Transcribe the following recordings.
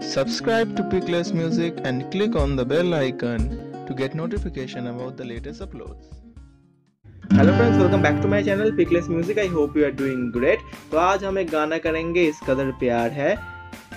Subscribe to Pickless Music and click on the bell icon to get notification about the latest uploads. Hello friends welcome back to my channel pickless music I hope you are doing great तो आज हम एक गाना करेंगे इस कदर प्यार है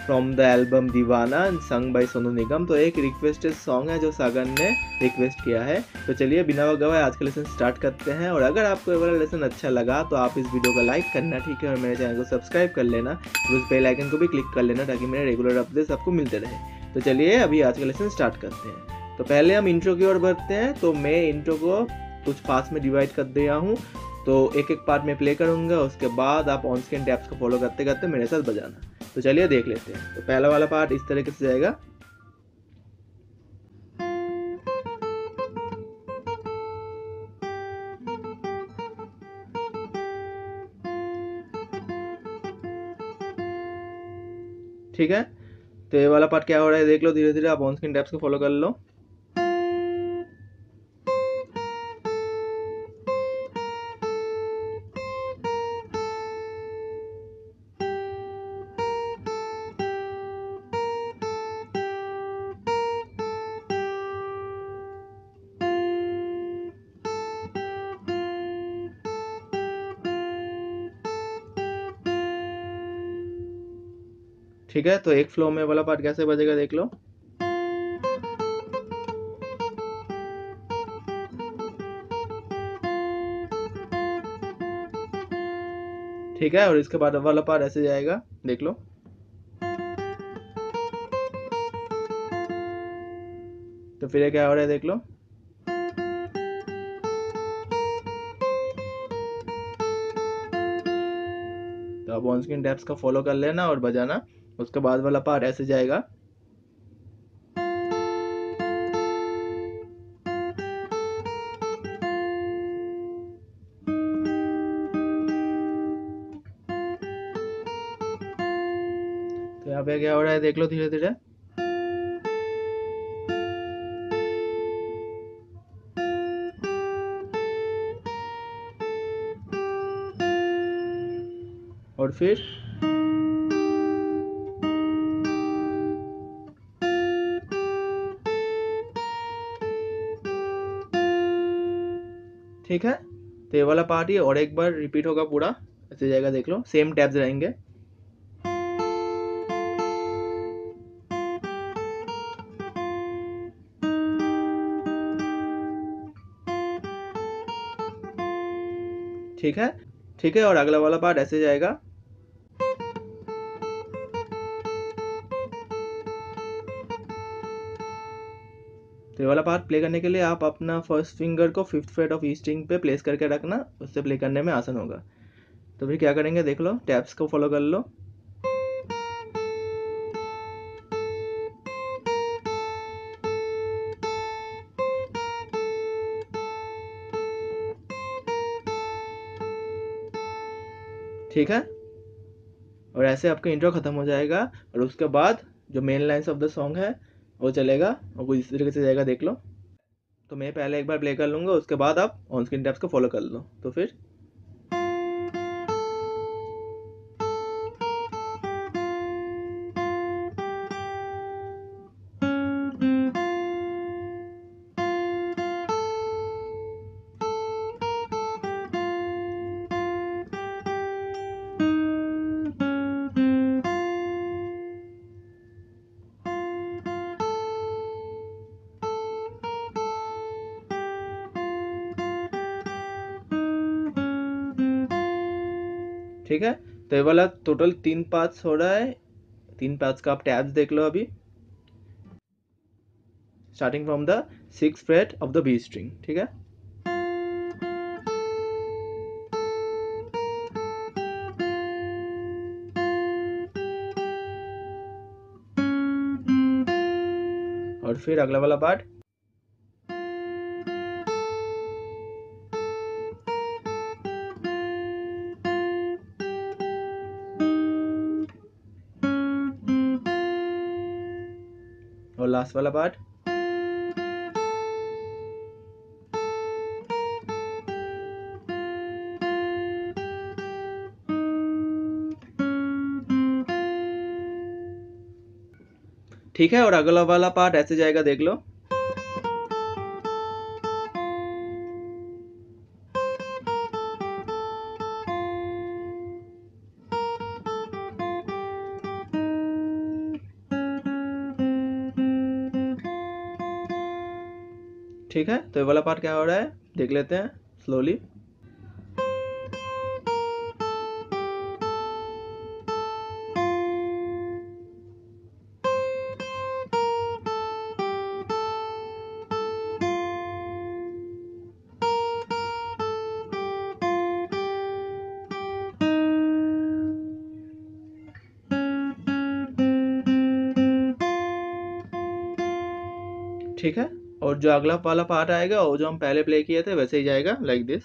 from the album Deewana and sung by Sonu Nigam तो एक रिक्वेस्टेड सॉन्ग है जो सागर ने रिक्वेस्ट किया है। तो चलिए, बिना वगैरह आज का लेसन स्टार्ट करते हैं। और अगर आपको ये वाला लेसन अच्छा लगा तो आप इस वीडियो को लाइक करना, ठीक है? और मेरे चैनल को सब्सक्राइब कर लेना। और उस बेल आइकन को भी क्लिक कर लेना, ताकि मेरे रेगुलर अपडेट्स आपको मिलते रहे। तो चलिए, अभी आज का लेसन स्टार्ट करते हैं। तो पहले हम इंट्रो की ओर बढ़ते हैं। तो मैं इंट्रो को कुछ पार्ट्स में डिवाइड कर दिया हूँ। तो एक एक पार्ट में प्ले करूँगा। उसके बाद आप ऑन स्क्रीन टैप्स को फॉलो करते करते मेरे साथ बजाना। तो चलिए देख लेते हैं। तो पहला वाला पार्ट इस तरीके से जाएगा। ठीक है? तो ये वाला पार्ट क्या हो रहा है? देख लो धीरे धीरे आप ऑन स्क्रीन टैप्स को फॉलो कर लो। ठीक है तो एक फ्लो में वाला पार्ट कैसे बजेगा देख लो। ठीक है, और इसके बाद वाला पार्ट ऐसे जाएगा, देख लो। तो फिर क्या हो रहा है, देख लो। तो आप ऑन स्क्रीन टैप्स का फॉलो कर लेना और बजाना। उसके बाद वाला पार्ट ऐसे जाएगा। तो यहाँ पे क्या हो रहा है? देख लो धीरे धीरे और फिर ठीक है? तो ये वाला पार्ट ही और एक बार रिपीट होगा पूरा। ऐसे जाएगा, देख लो। सेम टैब्स रहेंगे। ठीक है? ठीक है? और अगला वाला पार्ट ऐसे जाएगा। तो ये वाला पार्ट प्ले करने के लिए आप अपना फ़र्स्ट फिंगर को fifth fret of E string पे प्लेस करके रखना, उससे प्ले करने में आसान होगा। तो फिर क्या करेंगे देख लो टैप्स को फॉलो कर लो। ठीक है? और ऐसे आपका इंट्रो खत्म हो जाएगा, और उसके बाद जो main lines of the song है वो चलेगा, और कुछ इस तरीके से जाएगा, देख लो। तो मैं पहले एक बार प्ले कर लूँगा, उसके बाद आप ऑन स्क्रीन टैप्स को फॉलो कर लो। तो फिर ठीक है? तो ये वाला टोटल तीन पार्ट्स हो रहा है। तीन पार्ट्स का आप टैब्स देख लो अभी। Starting from the six fret of the B string ठीक है? और फिर अगला वाला पार्ट लास्ट वाला पार्ट ठीक है और अगला वाला पार्ट ऐसे जाएगा देख लो। ठीक है? तो ये वाला पार्ट क्या हो रहा है? देख लेते हैं स्लोली ठीक है? और जो अगला वाला पार्ट आएगा, वो जो हम पहले प्ले किए थे, वैसे ही जाएगा लाइक दिस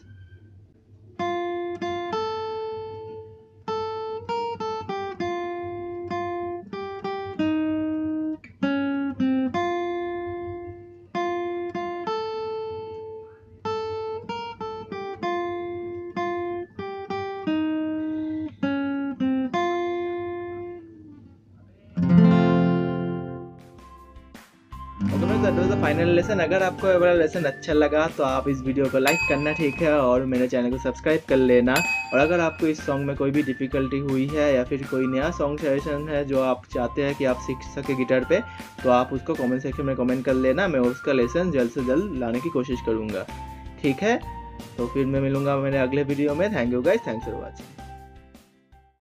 फाइनल लेसन अगर आपको ये वाला लेसन अच्छा लगा तो आप इस वीडियो को लाइक करना, ठीक है? और मेरे चैनल को सब्सक्राइब कर लेना। और अगर आपको इस सॉन्ग में कोई भी डिफ़िकल्टी हुई है, या फिर कोई नया सॉन्ग सजेशन है, जो आप चाहते हैं कि आप सीख सके गिटार पे तो आप उसको कमेंट सेक्शन में कमेंट कर लेना। मैं उसका लेसन जल्द से जल्द लाने की कोशिश करूँगा। ठीक है? तो फिर मैं मिलूँगा मेरे अगले वीडियो में। Thank you guys thanks for watching